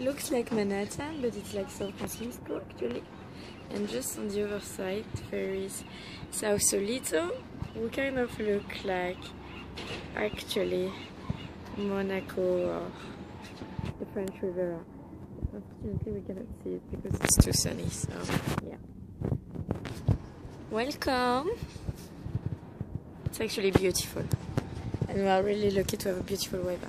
It looks like Manhattan, but it's like San Francisco actually. And just on the other side, there is Sausalito, who kind of look like actually Monaco or the French Riviera. Unfortunately, we cannot see it because it's too sunny. So, yeah. Welcome. It's actually beautiful, and we are really lucky to have a beautiful weather.